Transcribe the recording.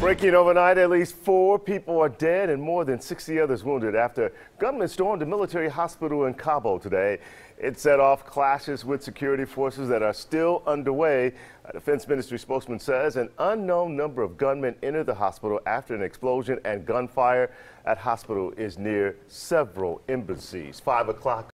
Breaking overnight, at least four people are dead and more than 60 others wounded after gunmen stormed a military hospital in Kabul today. It set off clashes with security forces that are still underway. A defense ministry spokesman says an unknown number of gunmen entered the hospital after an explosion and gunfire at hospital is near several embassies. 5 o'clock.